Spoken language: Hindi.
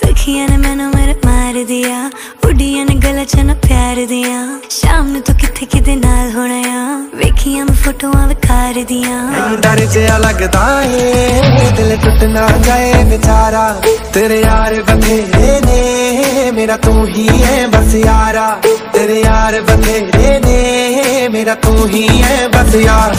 सखिया ने मैनु मेरे मार दिया, उड़िया ने गला चना प्यार दिया। शाम ने तो किथे नाल होना या? वेखिया मैं फोटोआं विखार दिया। डर जया लगदा है दिल टूट जाए बेचारा। तेरे यार बथेरे ने, मेरा तू ही है बस यारा। तेरे यार बथेरे ने, मेरा तू ही है बस यारा।